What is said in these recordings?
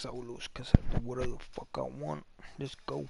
solos because I do whatever the fuck I want. Just go.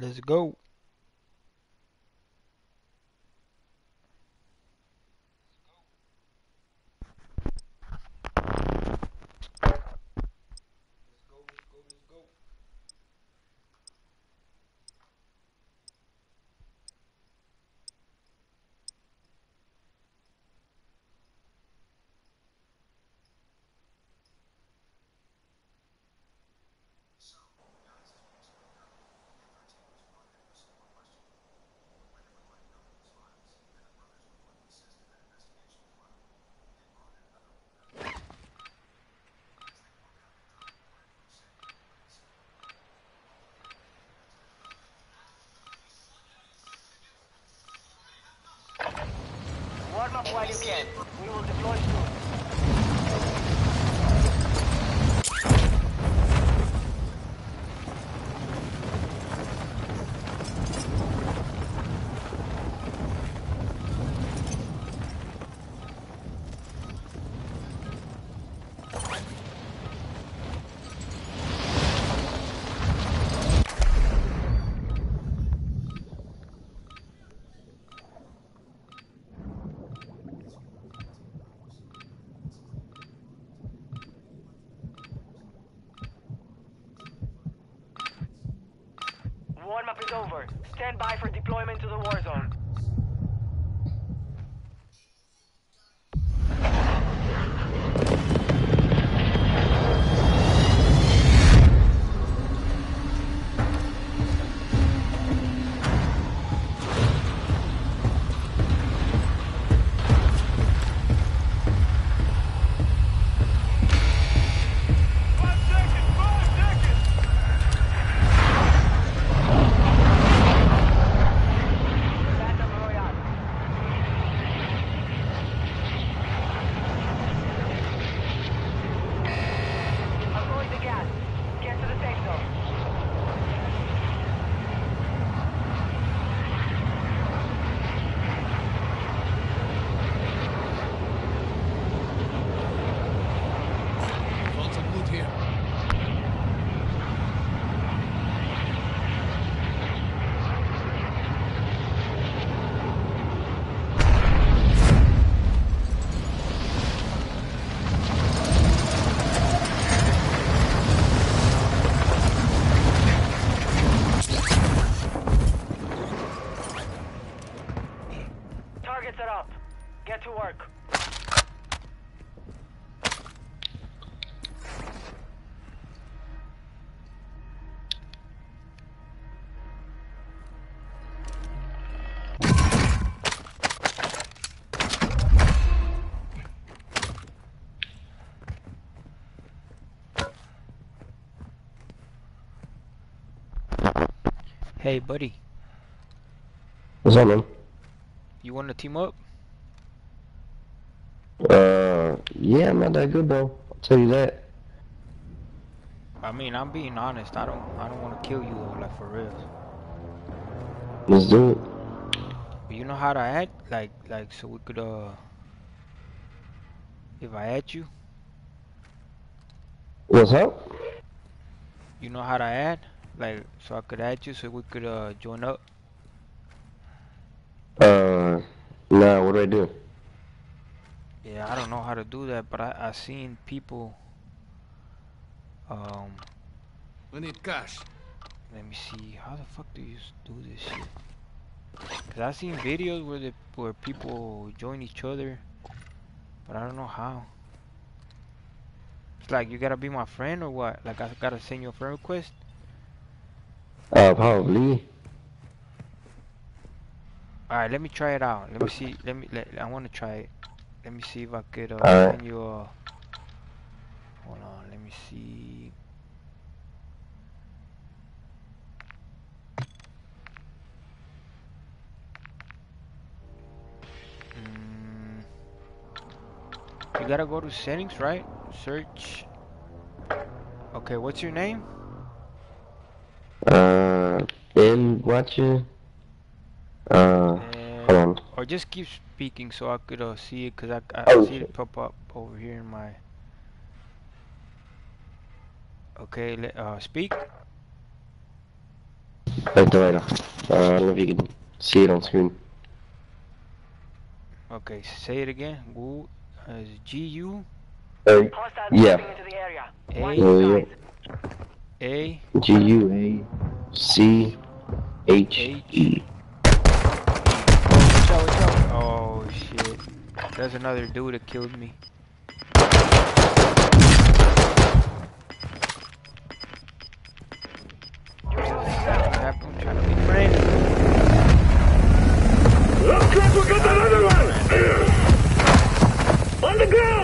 Let's go. Warm-up is over. Stand by for deployment to the war zone. Hey, buddy. What's up, man? You want to team up? Uh, yeah, I'm not that good, bro. I'll tell you that. I mean, I'm being honest. I don't, I don't want to kill you, like for real. Let's do it. You know how to act, like, like, so we could, uh, if I add you. What's up? You know how to add? Like, so I could add you, so we could uh join up. Uh, nah, what do I do? Yeah, I don't know how to do that, but I I seen people. Um, We need cash. let me see. How the fuck do you do this shit? Cause I seen videos where the where people join each other, but I don't know how. It's like you gotta be my friend or what? Like I gotta send you a friend request. Uh, probably. All right, let me try it out. Let me see. Let me. Let, I want to try it. Let me see if I could uh, send you a. Hold on. Let me see. Mm, you gotta go to settings, right? Search. Okay, what's your name? Uh, in watching. Uh, And- hold on. Or just keep speaking so I could uh, see it, cause I, I Oh, see it pop up over here in my. Okay, let, uh, speak. Right there, right there. Uh, I don't know if you can see it on screen. Okay, say it again. Gu, uh, is G U Uh, Yeah. into the area. A Watch Yeah, your yeah. skies. A G U A C H E. Watch out, watch. Oh shit! There's another dude that killed me. You're losing What ground. happened? I'm trying to be friendly. On the ground!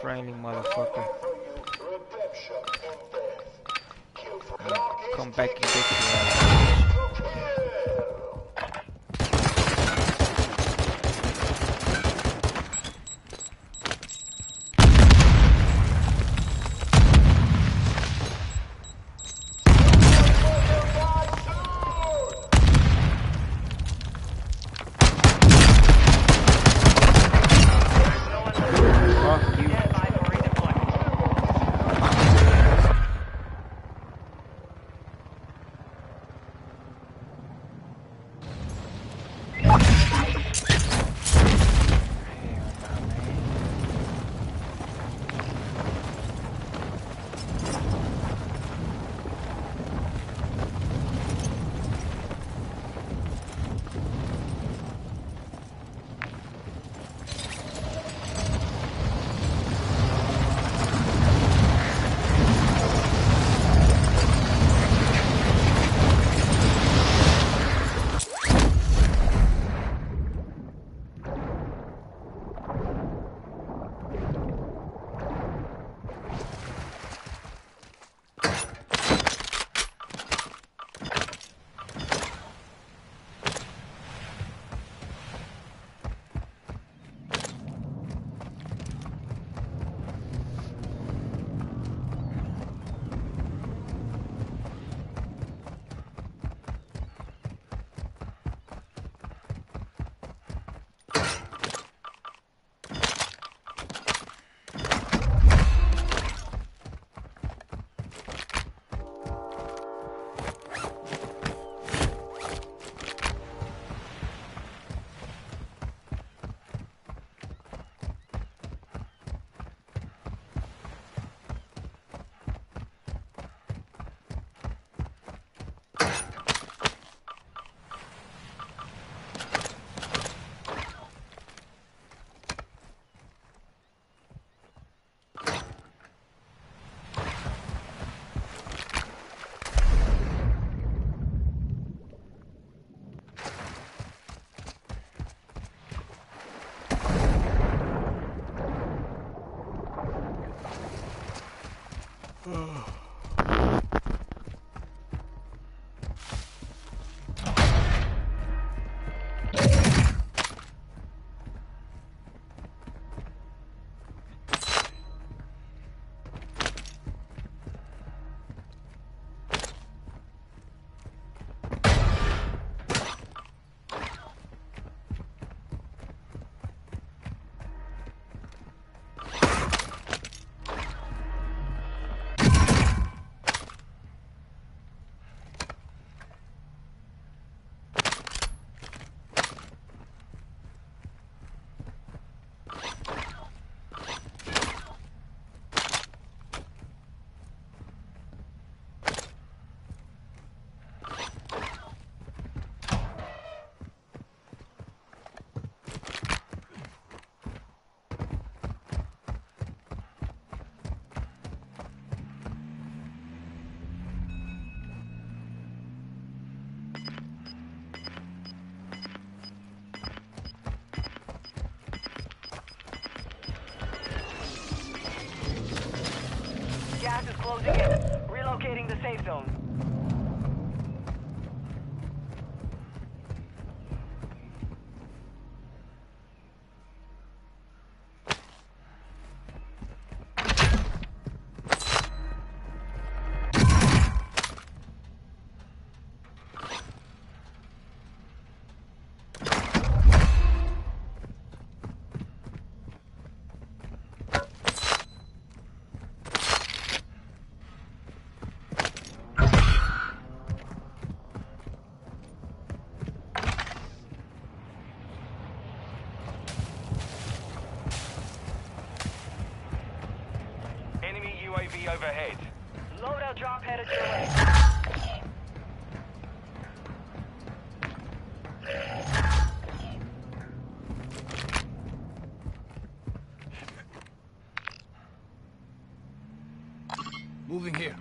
Friendly, motherfucker. Oh. Overhead. Loadout drop headed your way. Moving here.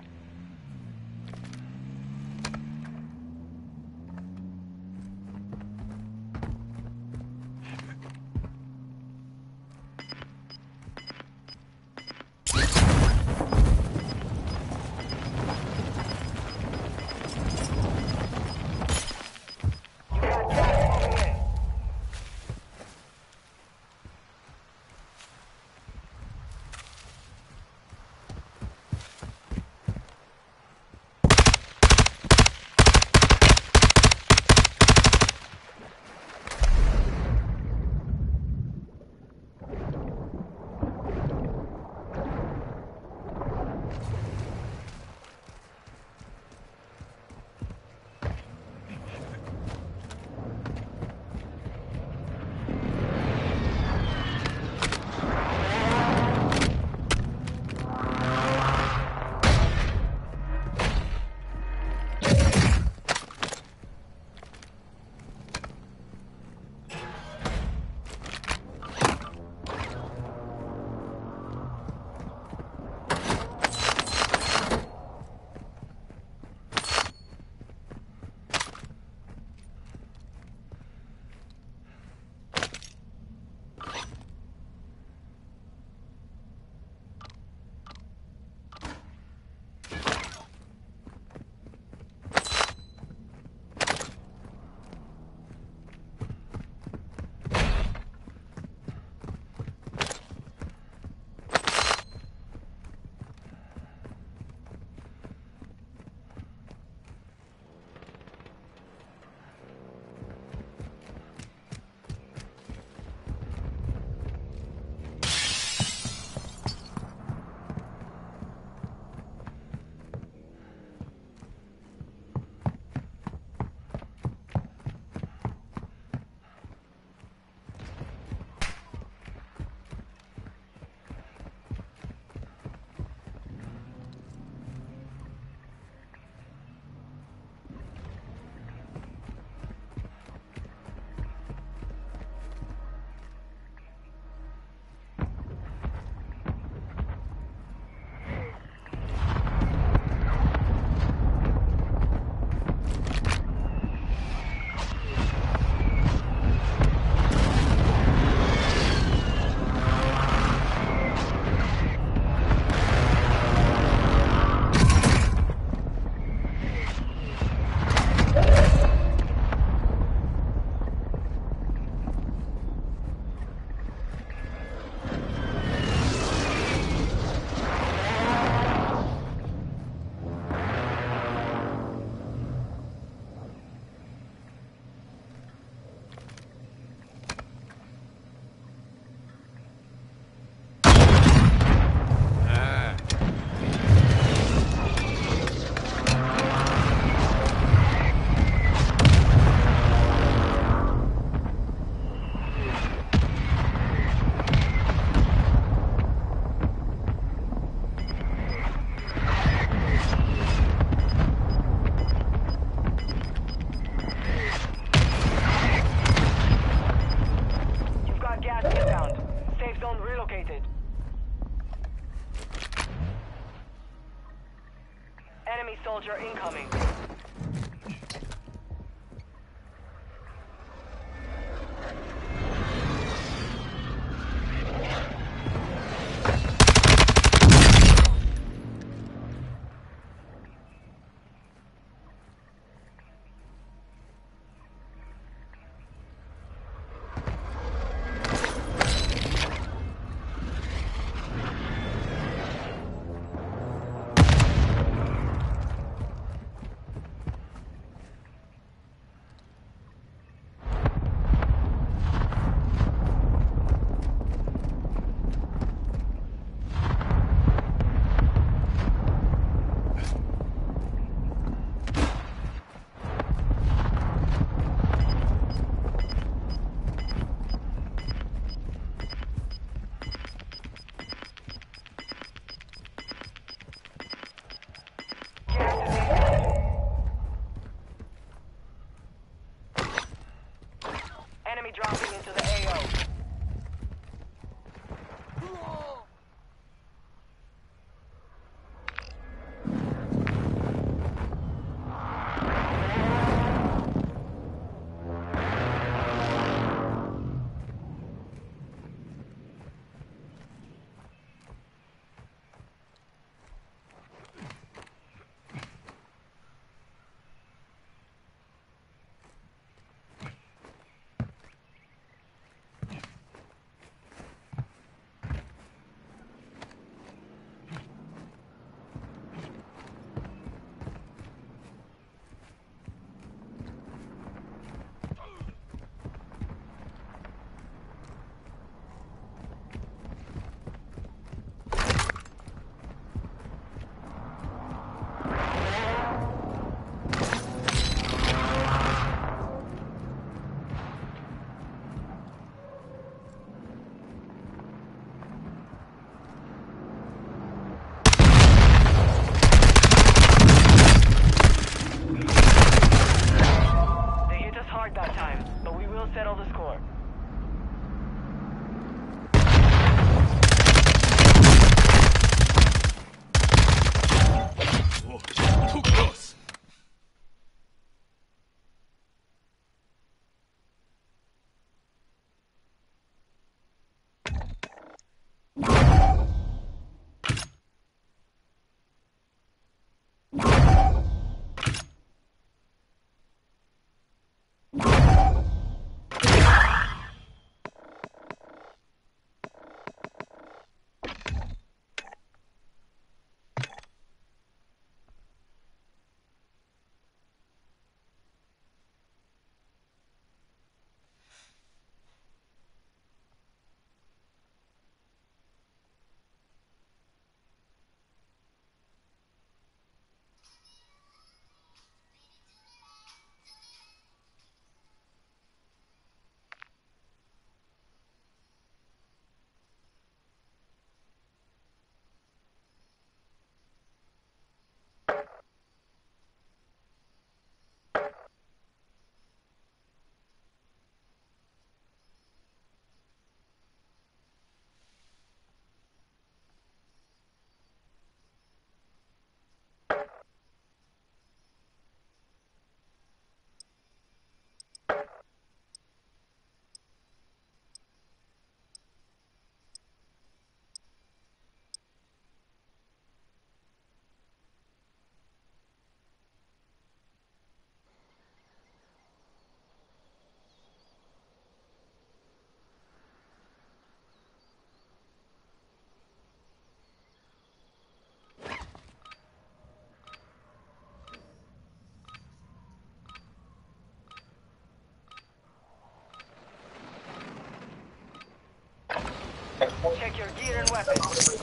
gear and.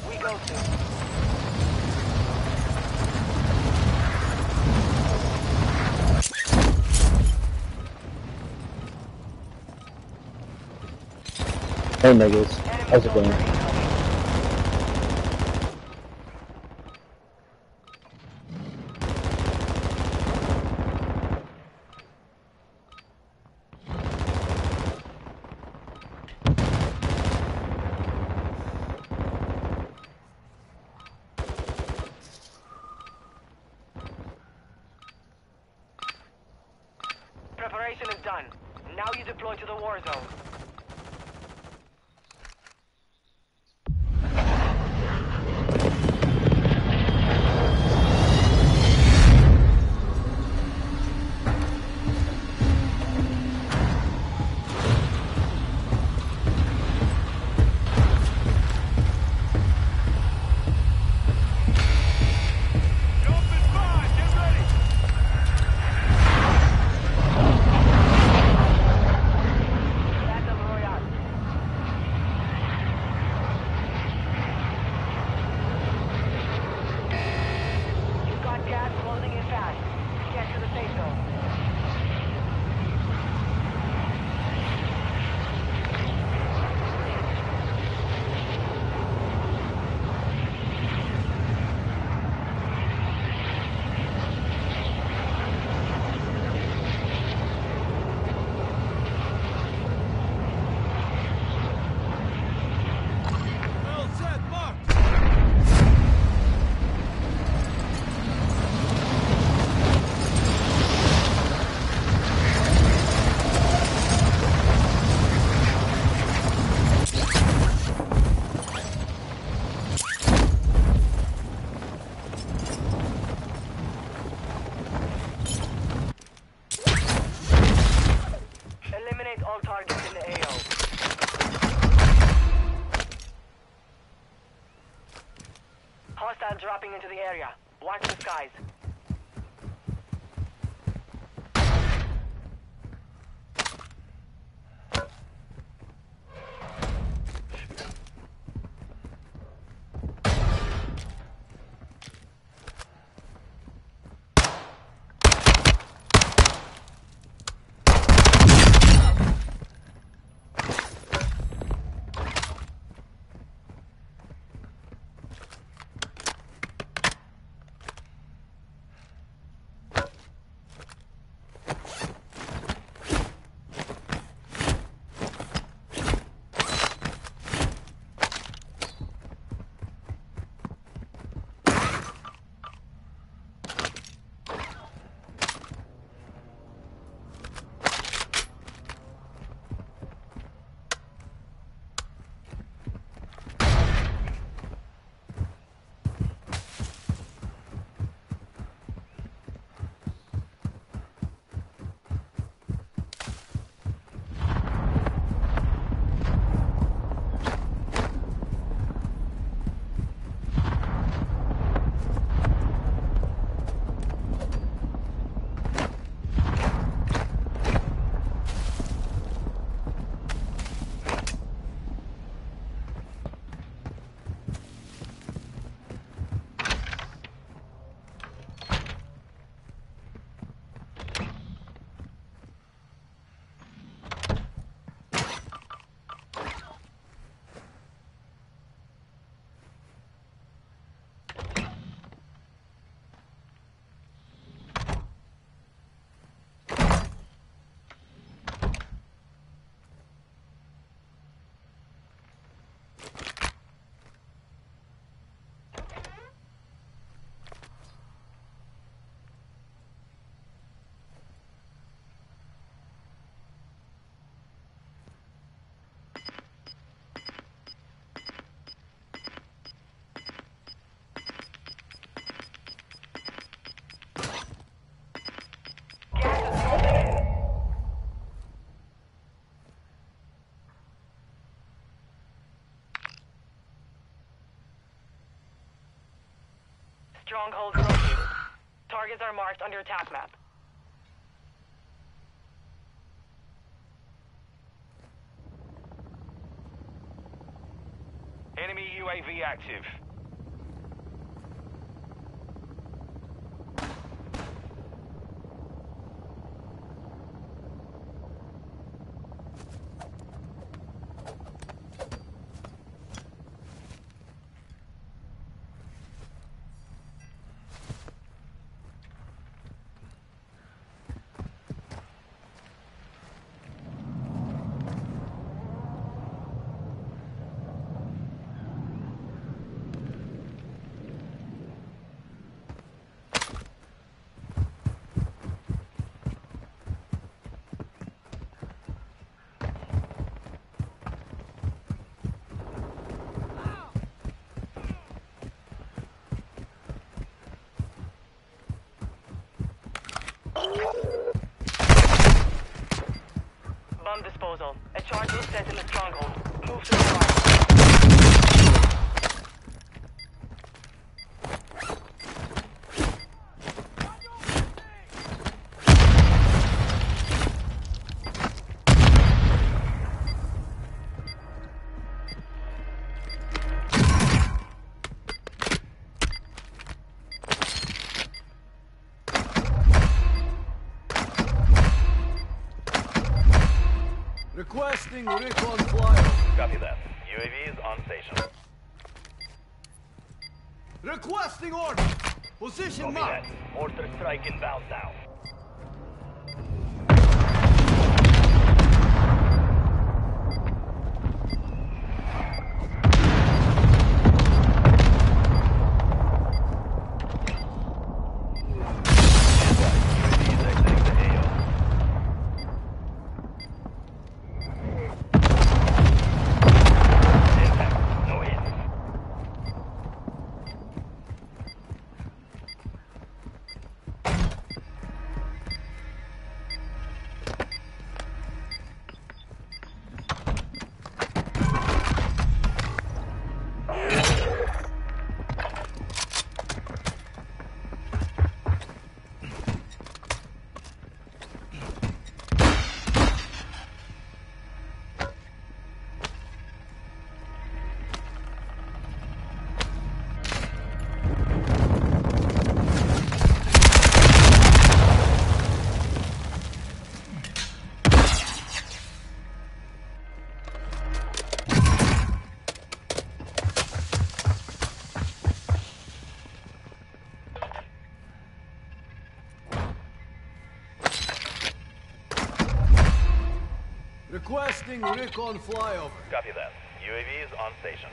We go to. Hey niggas, how's it going? strongholds located. Targets are marked on your attack map. Enemy UAV active. Set in the stronghold. Move to the right. Requesting recon flyover. Copy that. UAV is on station. Requesting order. Position marked. Mortar strike inbound now. Requesting recon flyover. Copy that. UAV is on station.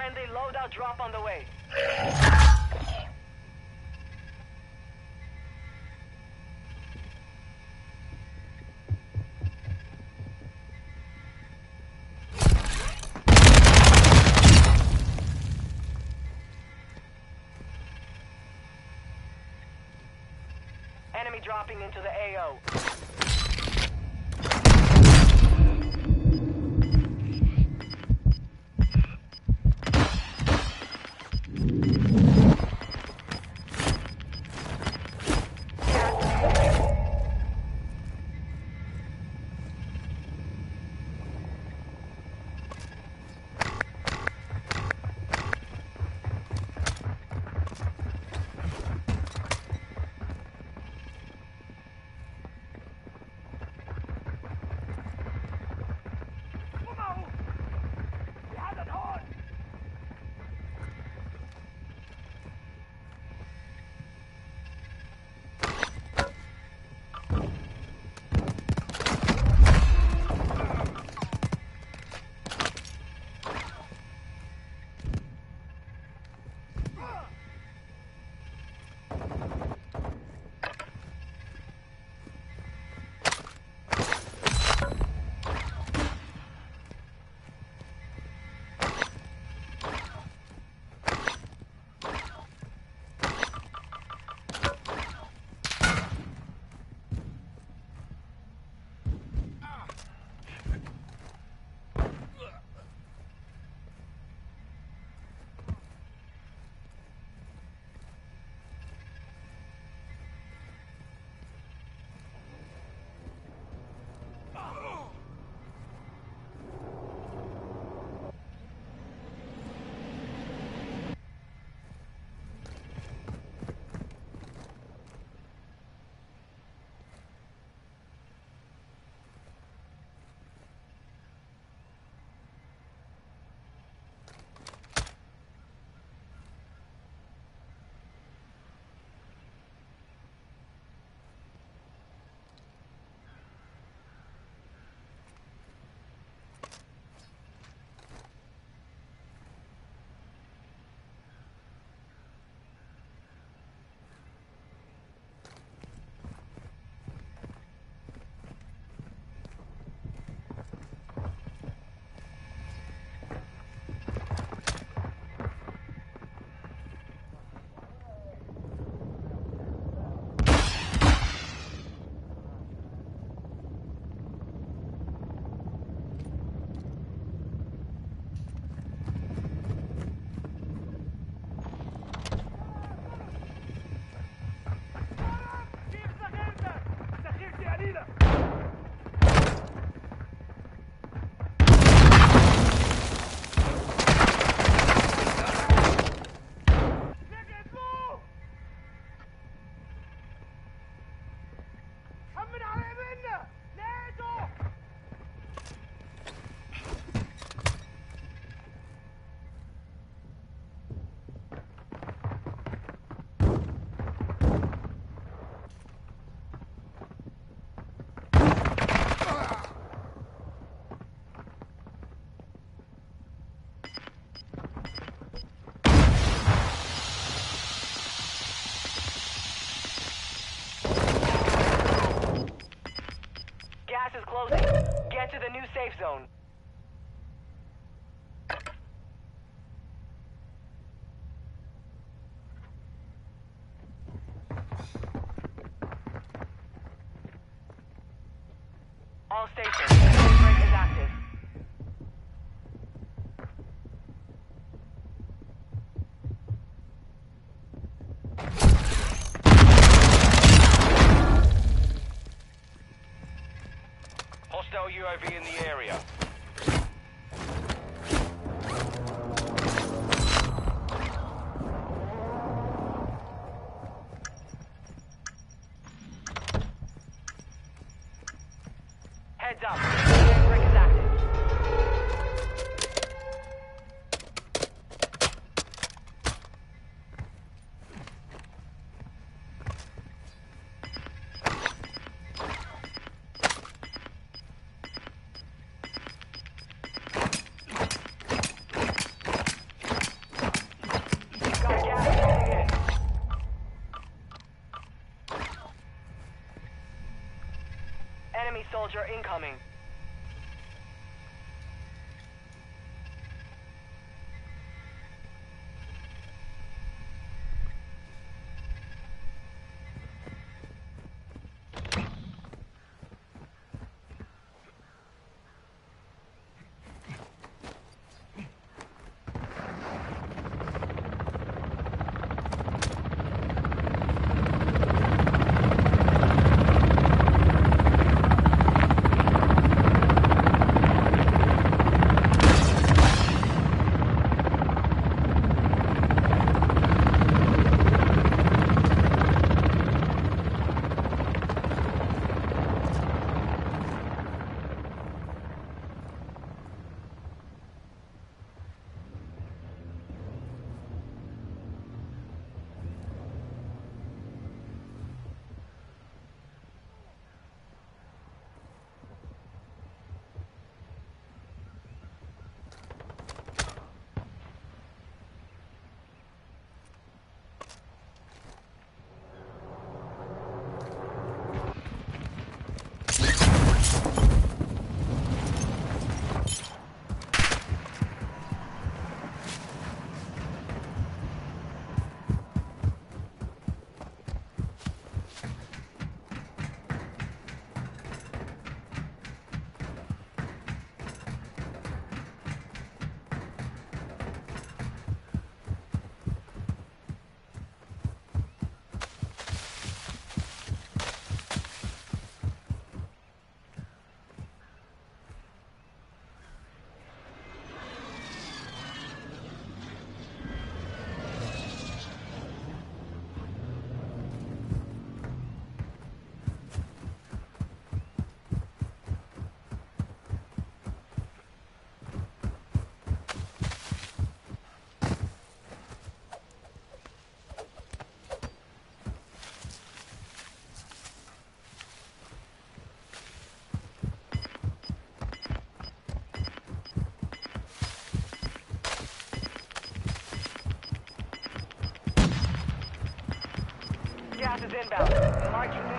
Friendly loadout drop on the way. Enemy dropping into the AO. All soldier incoming. Gas is inbound. Marking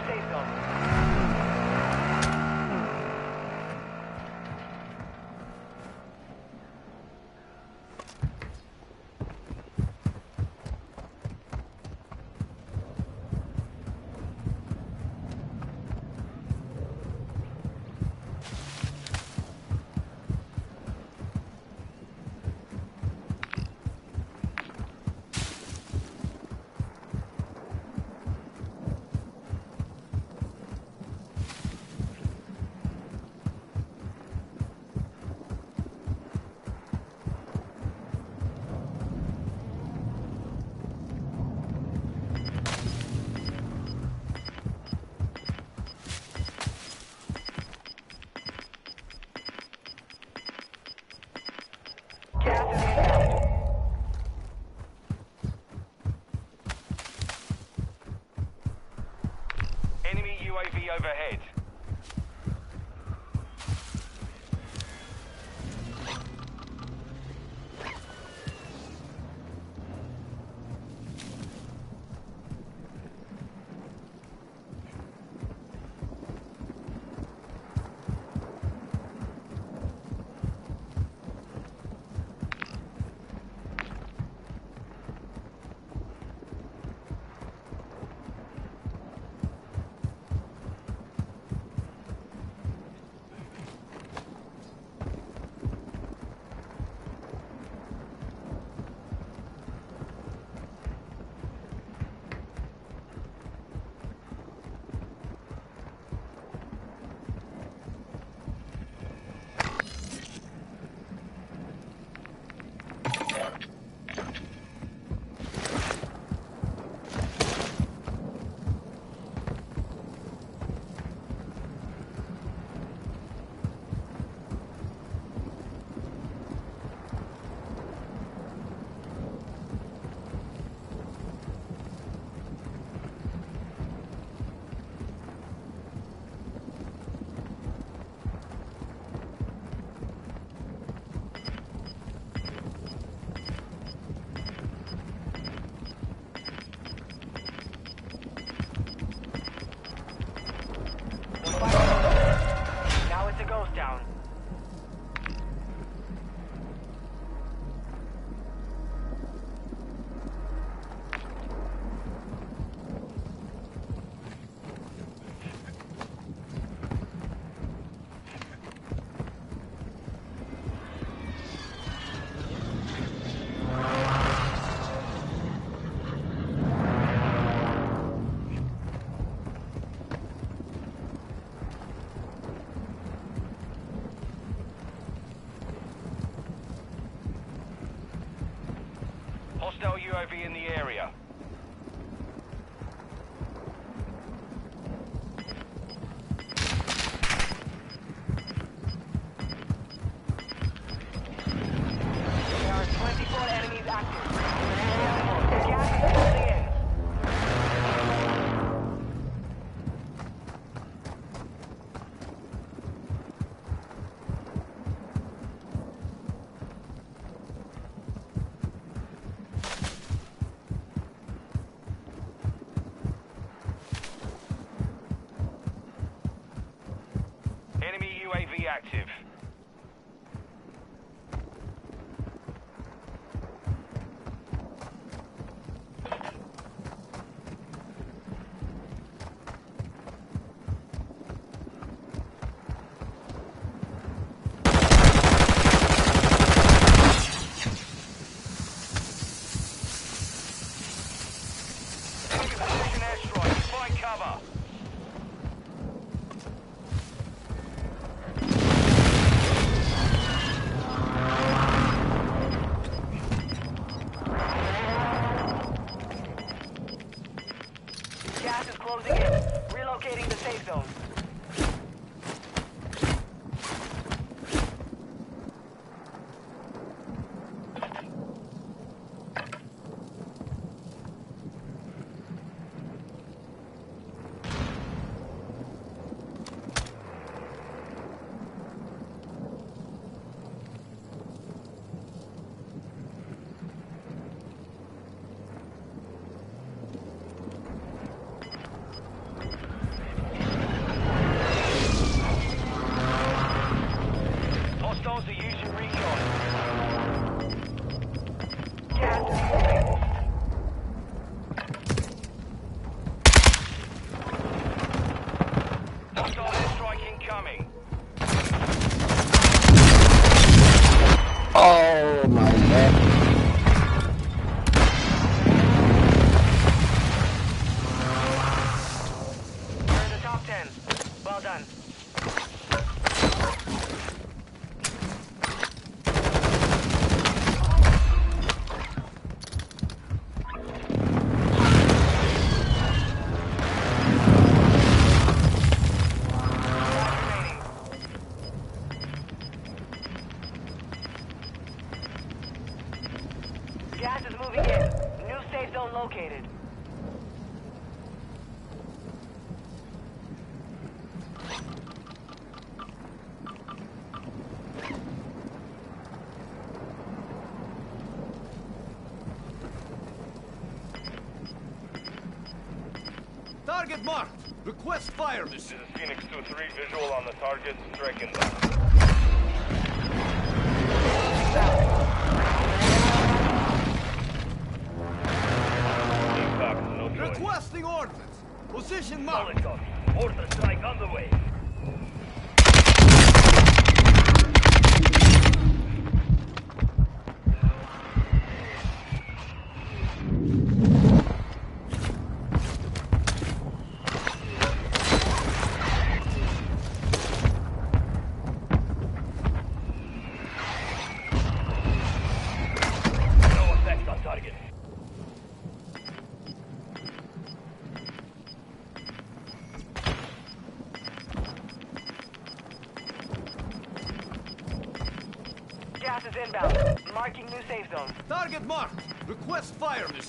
Request fire mission.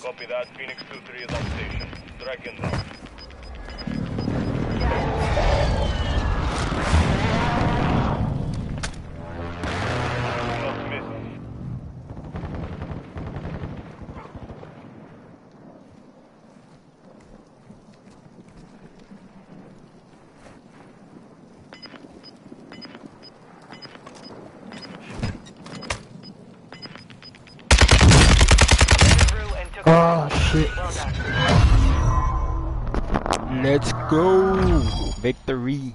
Copy that. Victory!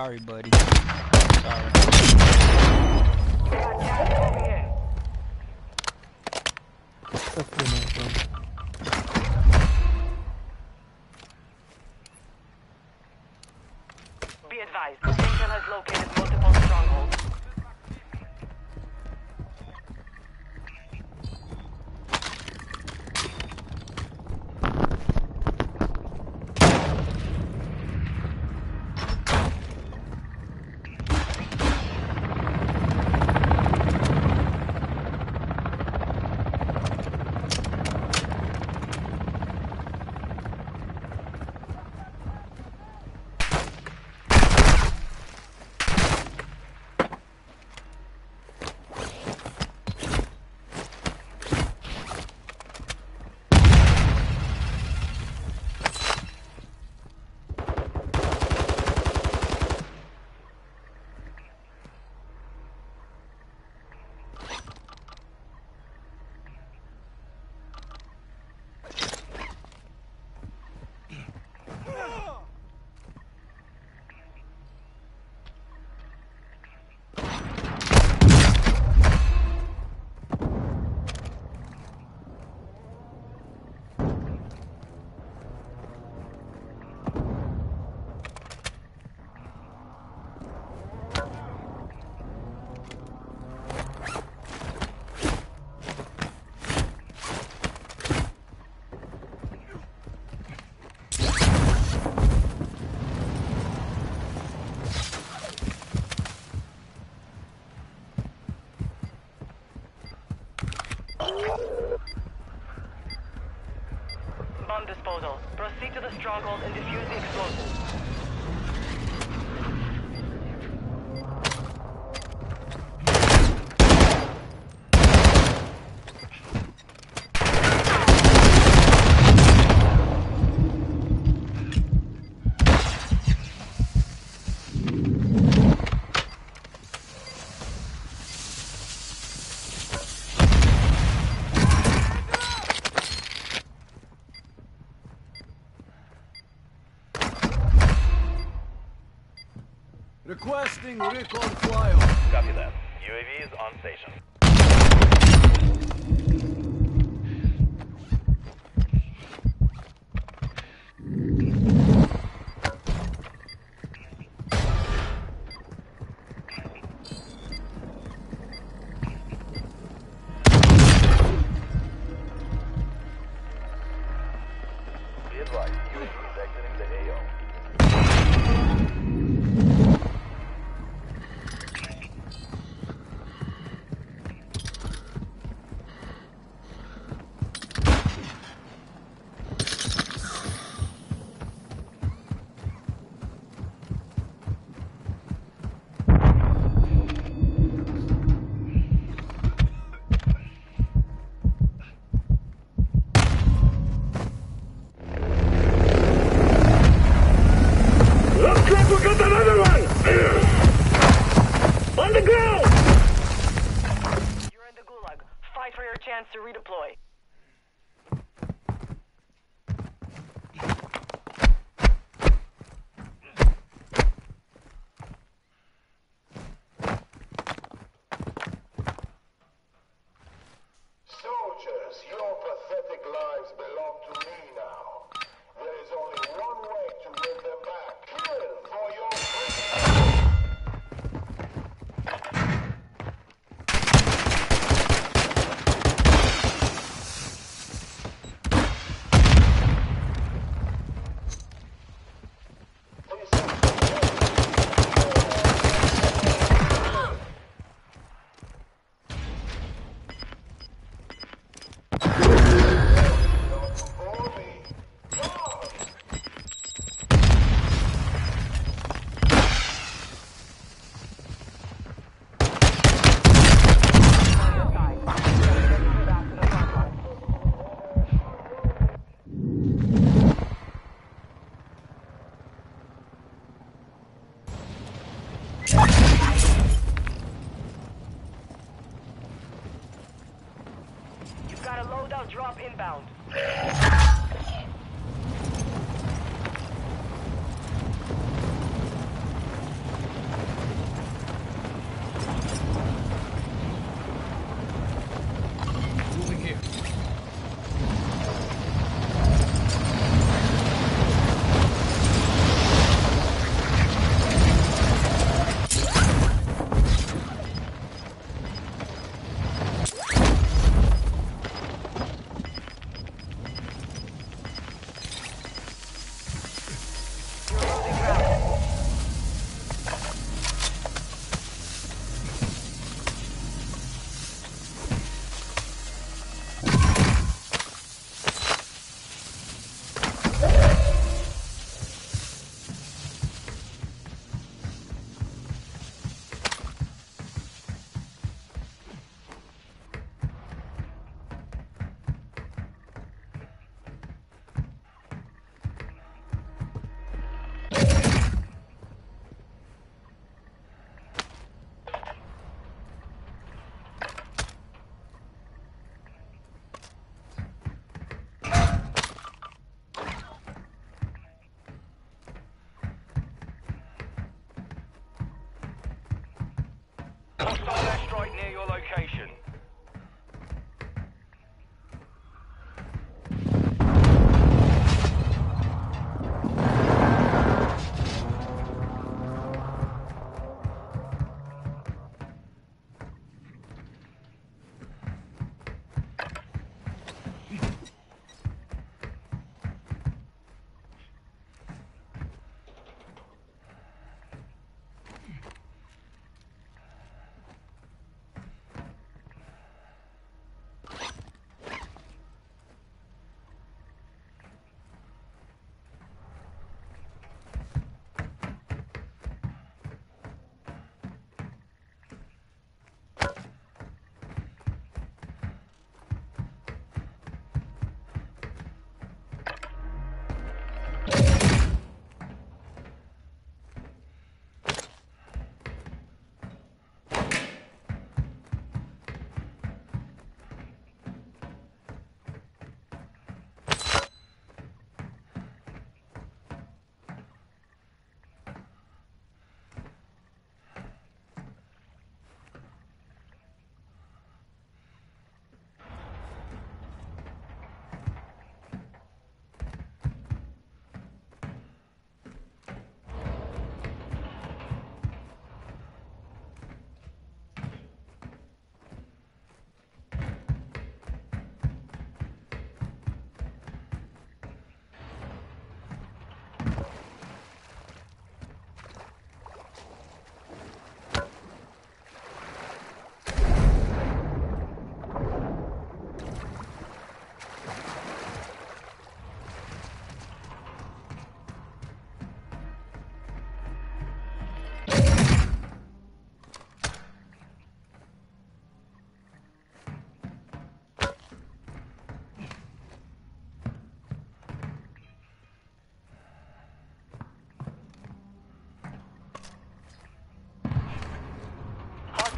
sorry, buddy. Sorry. Be advised, Lincoln has located Requesting recon flyover. Copy that. UAV is on station.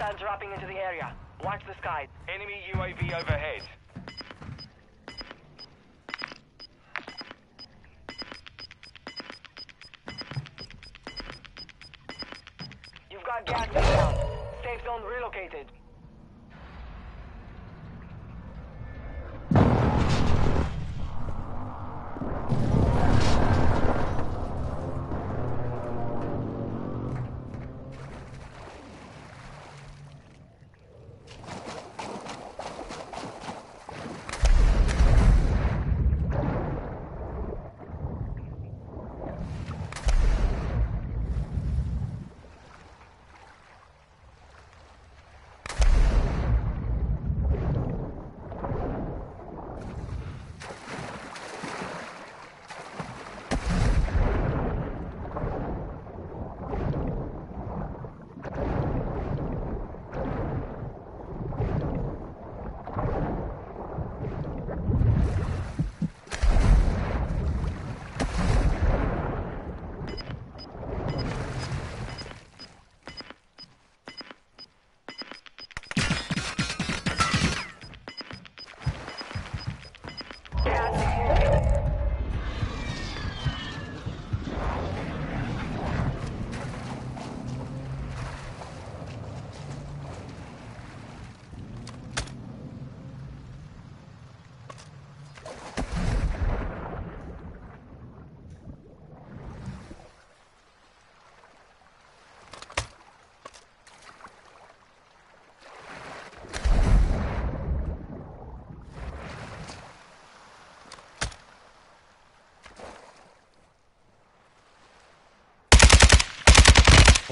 Hostiles dropping into the area. Watch the skies. Enemy UAV overhead. You've got gas inbound. Safe zone relocated.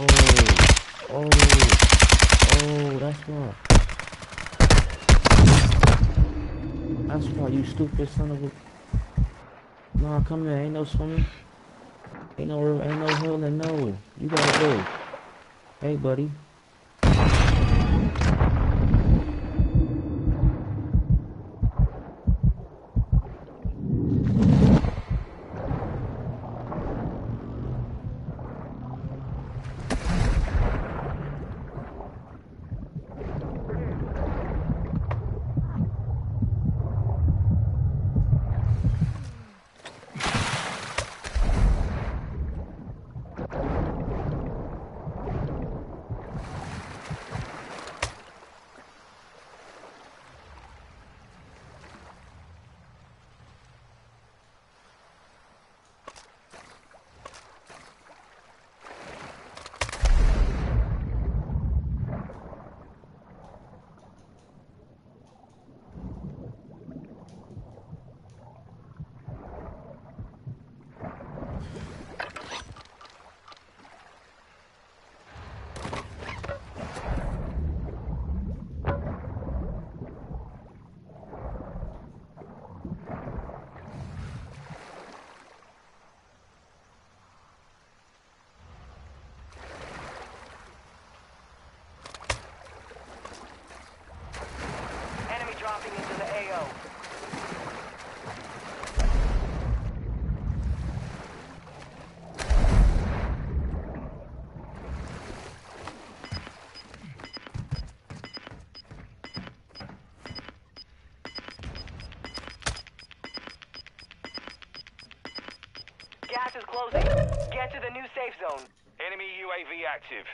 Oh, oh, oh, that's why. That's why you stupid son of a. Nah, come here. Ain't no swimming. Ain't no, river- ain't no hill and nowhere. You gotta go. Hey, buddy. Enemy dropping into the AO. Gas is closing. Get to the new safe zone. Enemy UAV active.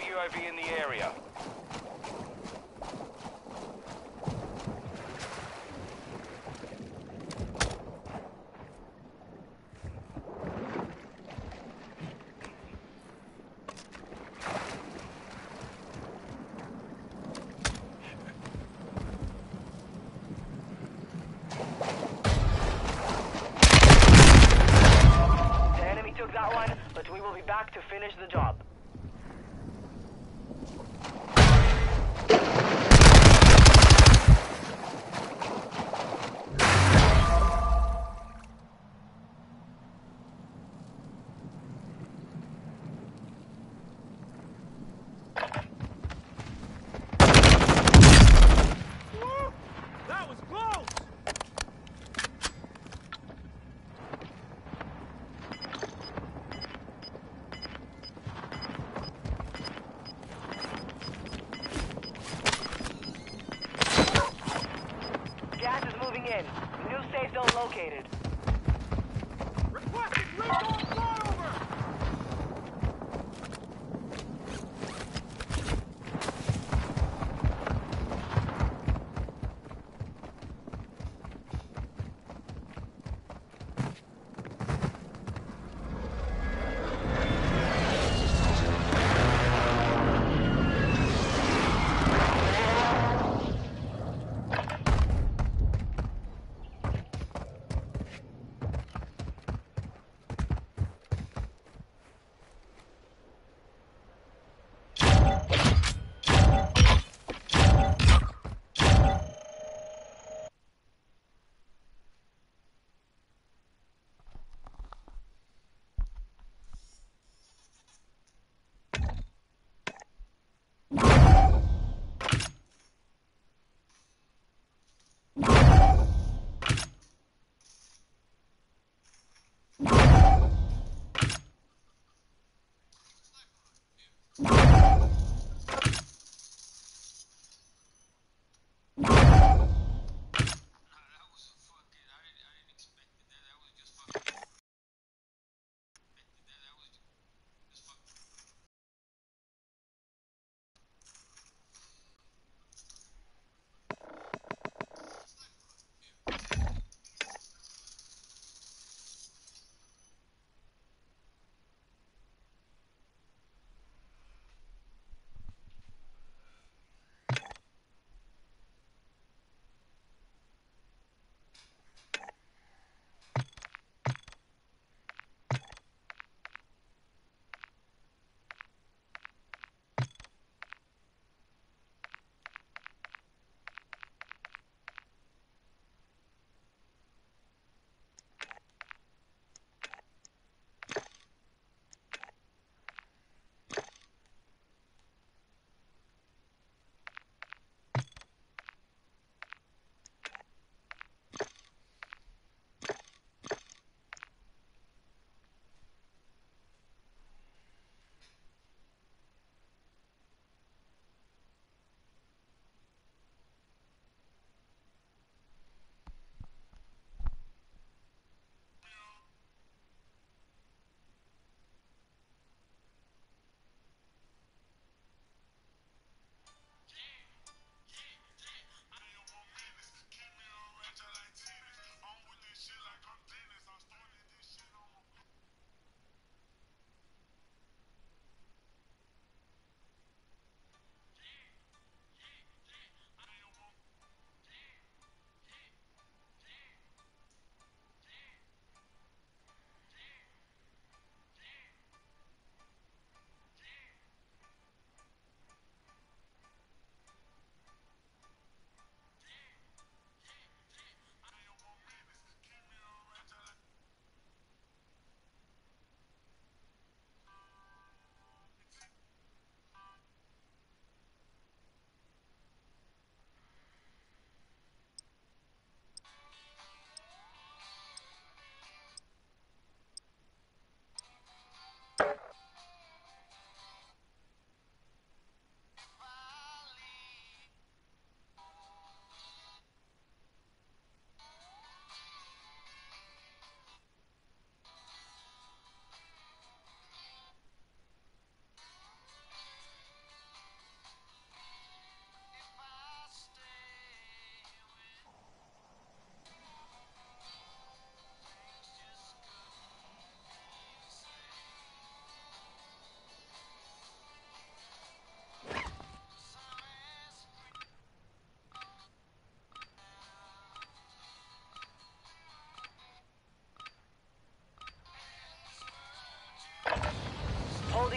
UAV in the area.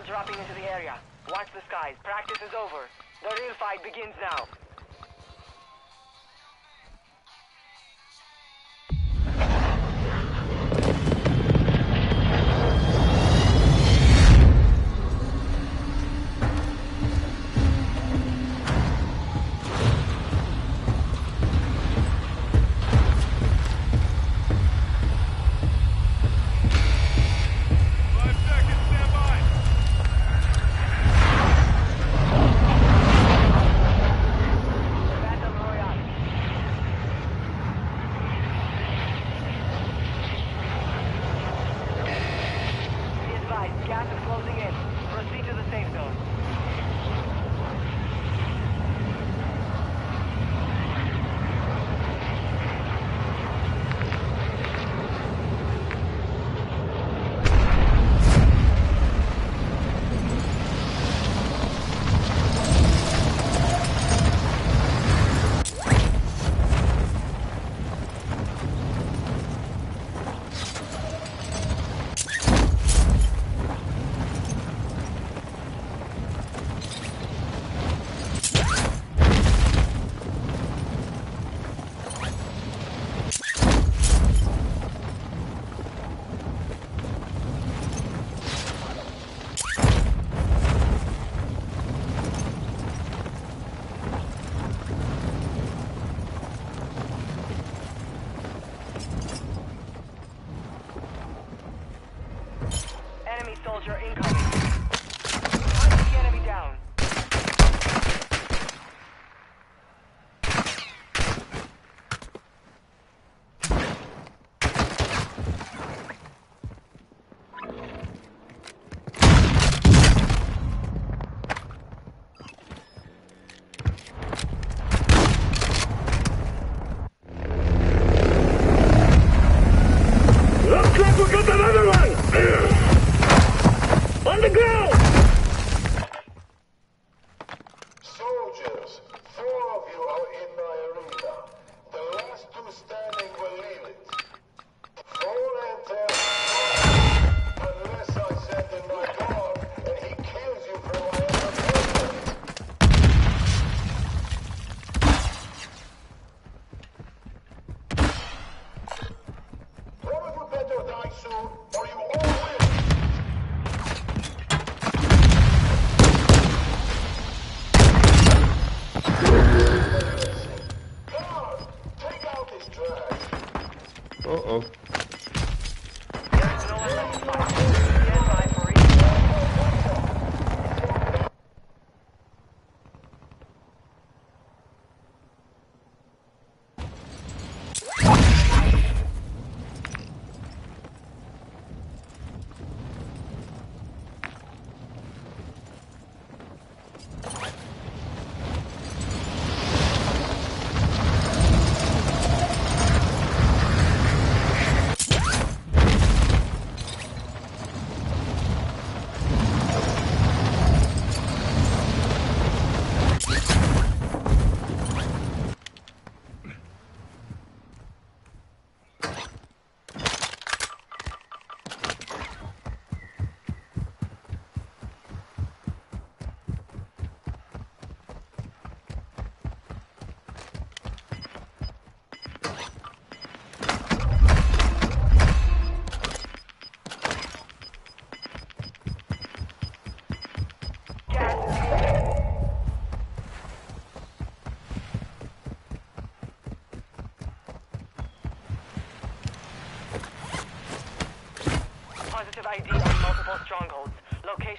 dropping into the area. Watch the skies. Practice is over. The real fight begins now.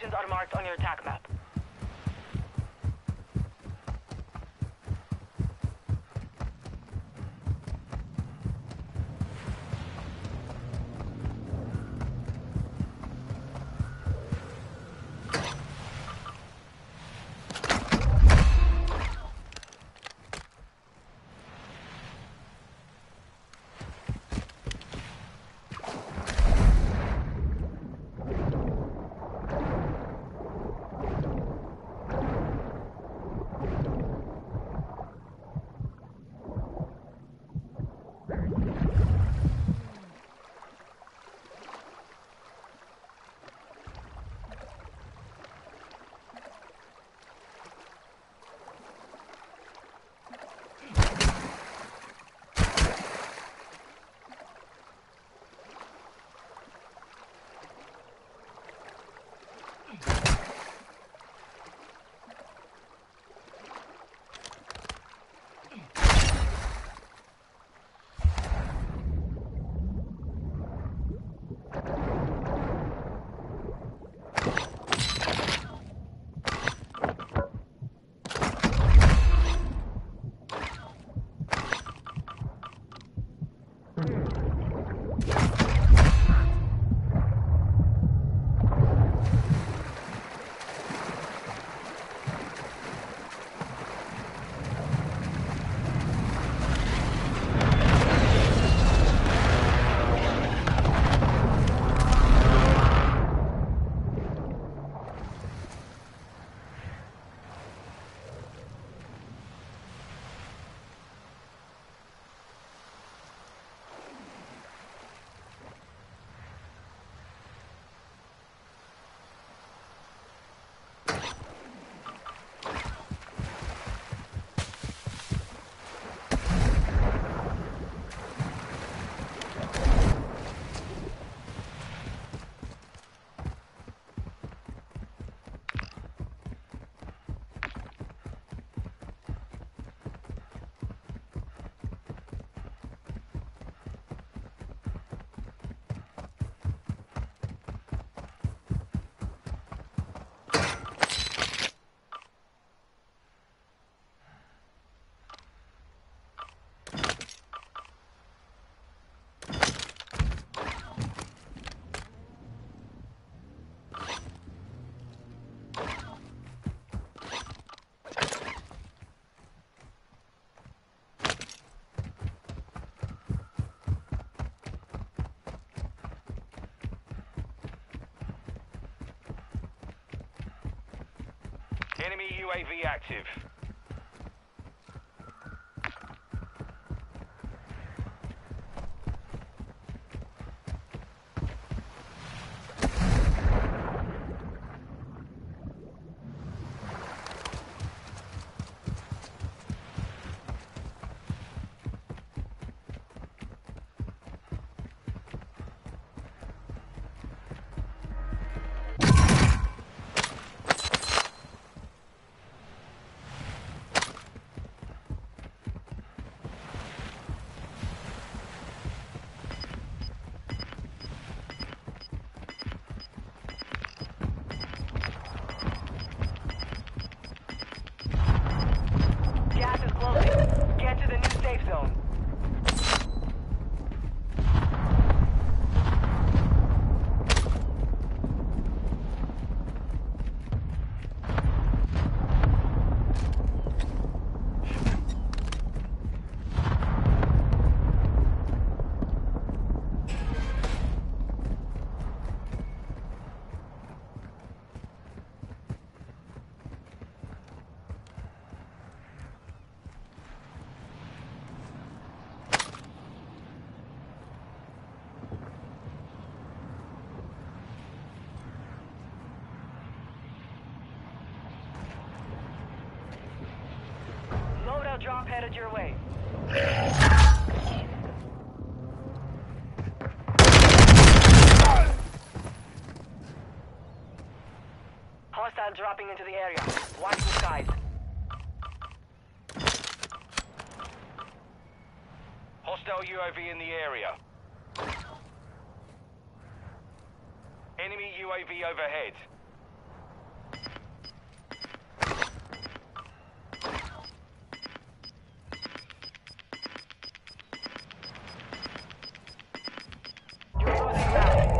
Operations are UAV active. Gas is closing. Get to the new safe zone. Loadout drop headed your way. Hostile dropping into area. Watch the skies. Hostile UAV in the area. Enemy UAV overhead. You're losing ground.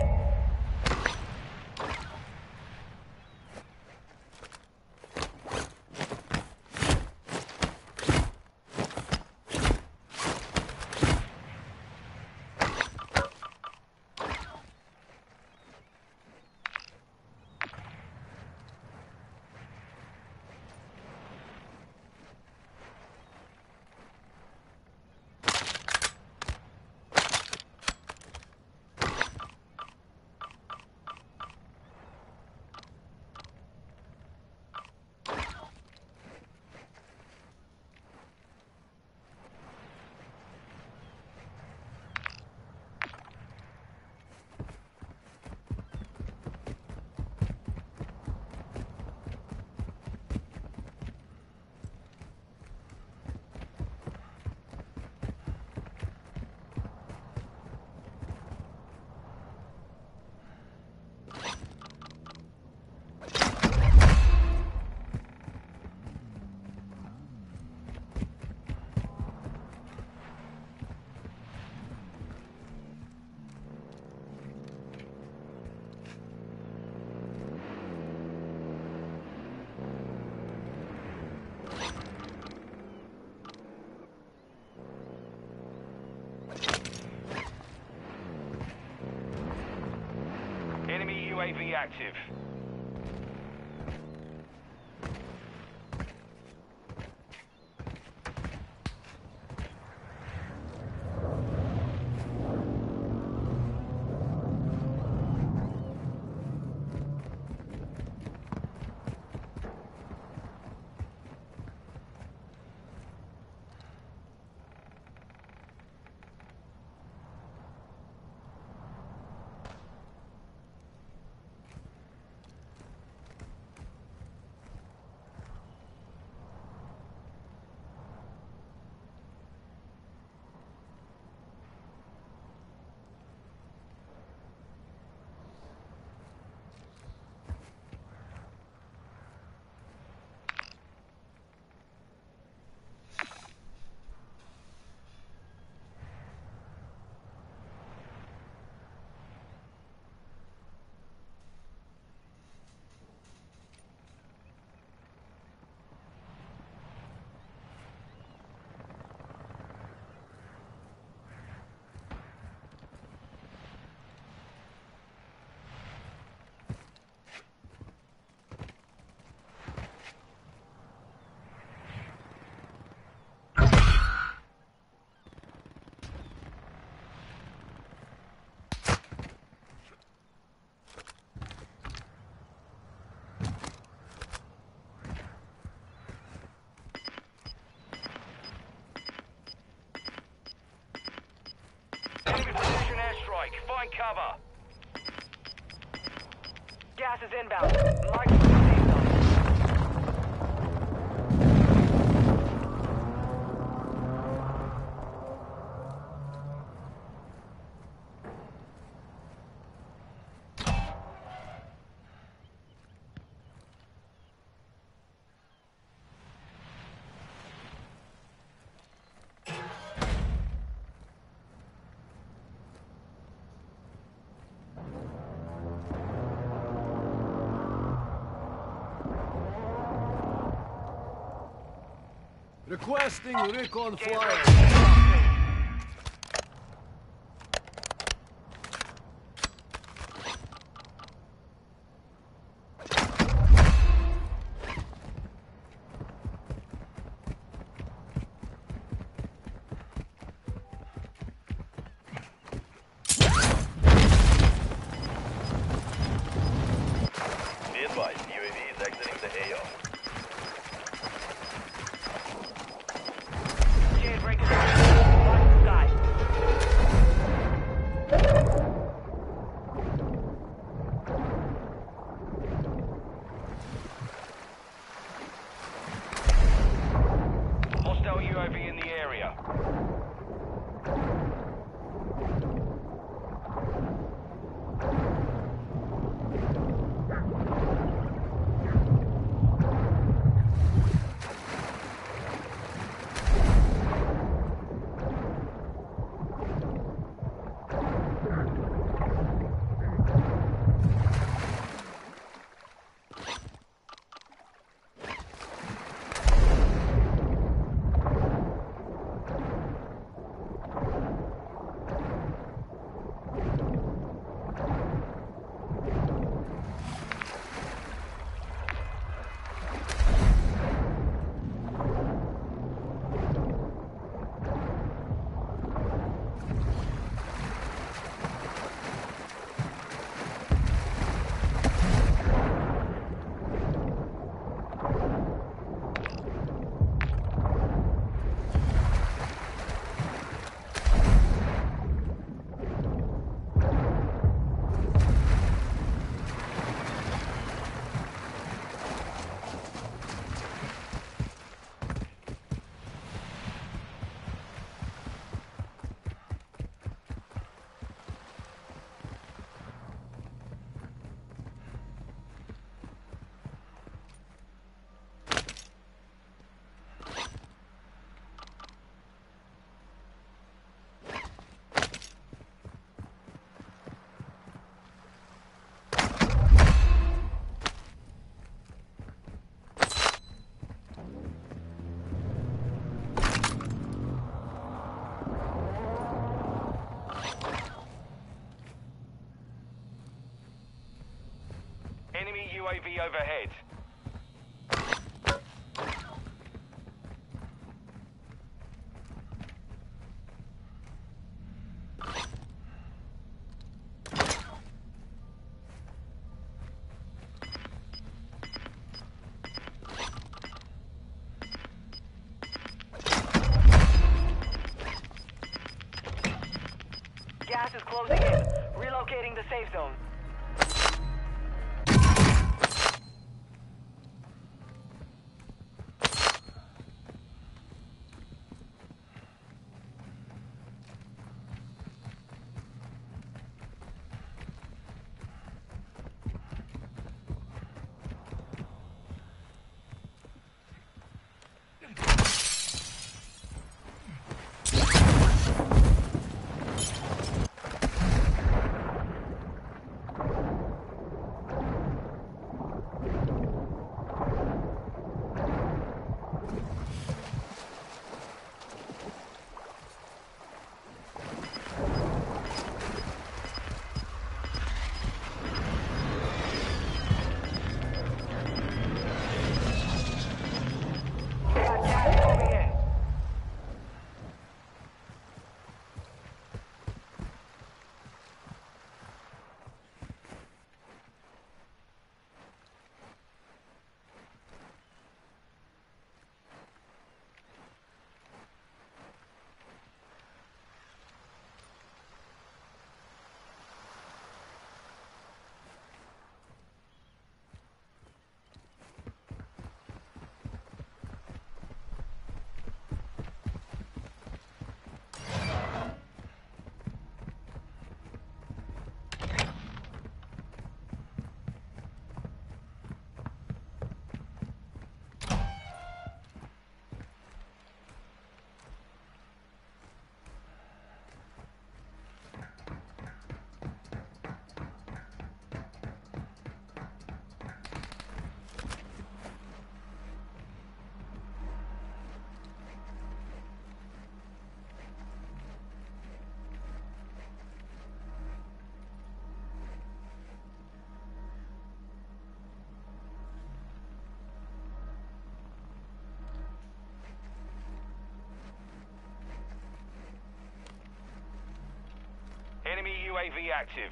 Enemy UAV active. Airstrike. Find cover. Gas is inbound. Mark Requesting recon flyer. Enemy UAV overhead. Gas is closing in. Relocating the safe zone. Enemy UAV active.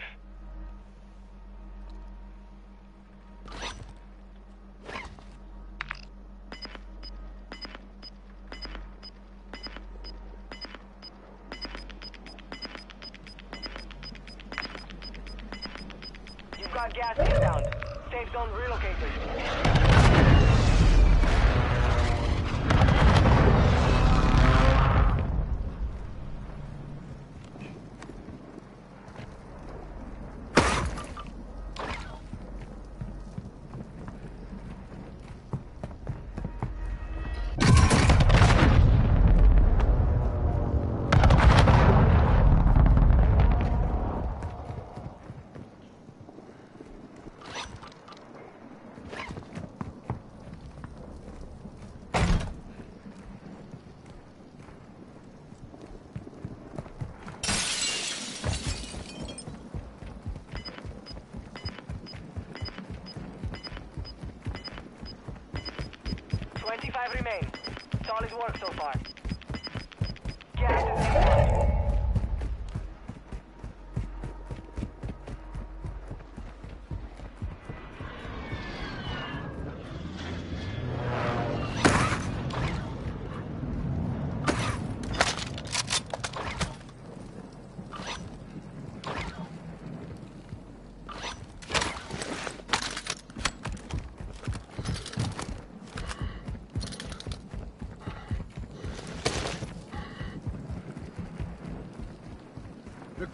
You've got gas inbound. Safe zone relocated. Solid work so far. Gas is inbound.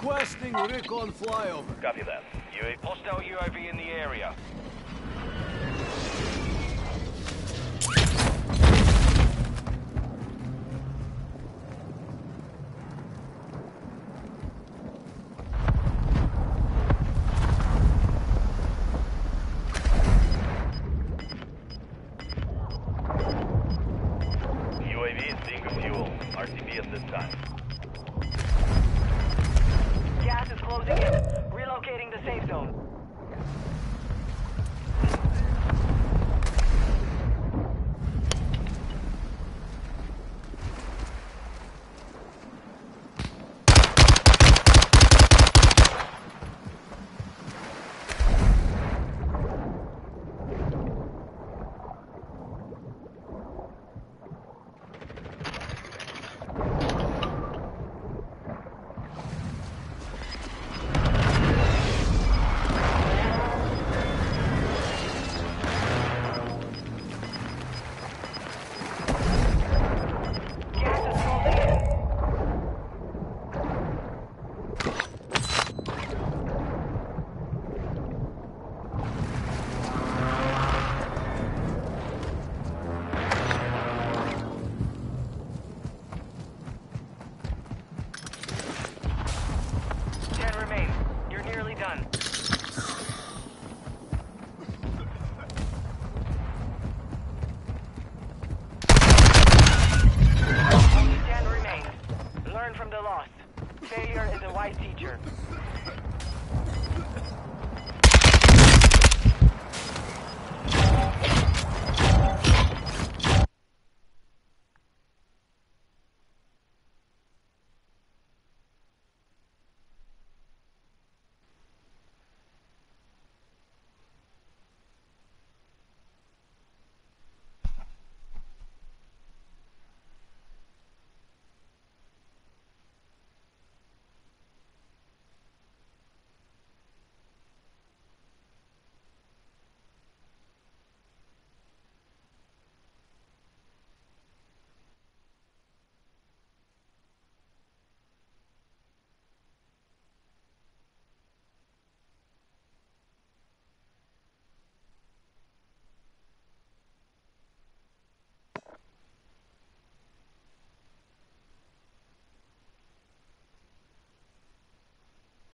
Requesting recon flyover. Copy that. UAV Hostile UAV in the area.